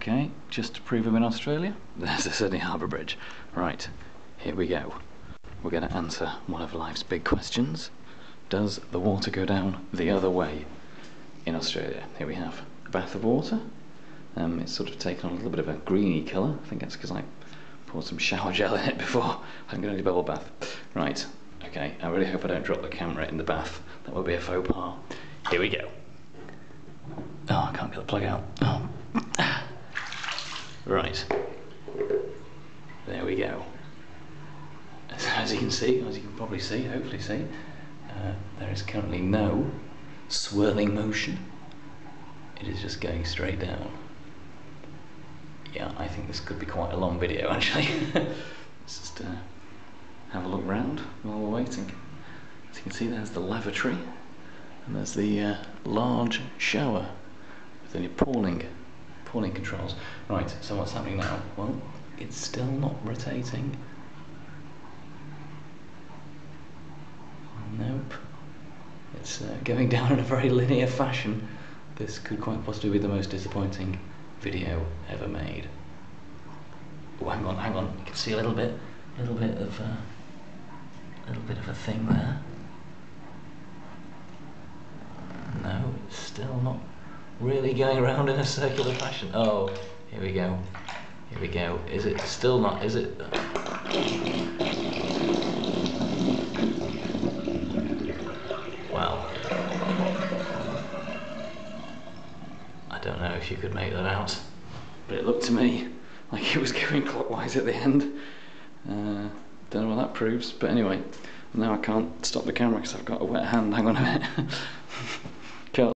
Okay, just to prove I'm in Australia, there's the Sydney Harbour Bridge. Right, here we go. We're going to answer one of life's big questions. Does the water go down the other way in Australia? Here we have a bath of water. Um, it's sort of taken on a little bit of a greeny colour. I think that's because I poured some shower gel in it before I'm going to do bubble bath. Right, okay, I really hope I don't drop the camera in the bath. That would be a faux pas. Here we go. Oh, I can't get the plug out. Oh. Right. There we go. As you can see, as you can probably see, hopefully see, uh, there is currently no swirling motion. It is just going straight down. Yeah, I think this could be quite a long video actually. Let's just uh, have a look round while we're waiting. As you can see, there's the lavatory, and there's the uh, large shower with the appalling pulling controls. Right, so what's happening now? Well, it's still not rotating. Nope. It's uh, going down in a very linear fashion. This could quite possibly be the most disappointing video ever made. Oh, hang on, hang on. You can see a little bit, a little bit of, uh, a little bit of a thing there. No, it's still not really going around in a circular fashion. Oh, here we go. Here we go. Is it still not? Is it? Well, I don't know if you could make that out, but it looked to me like it was going clockwise at the end. Uh, don't know what that proves, but anyway, now I can't stop the camera because I've got a wet hand. Hang on a minute.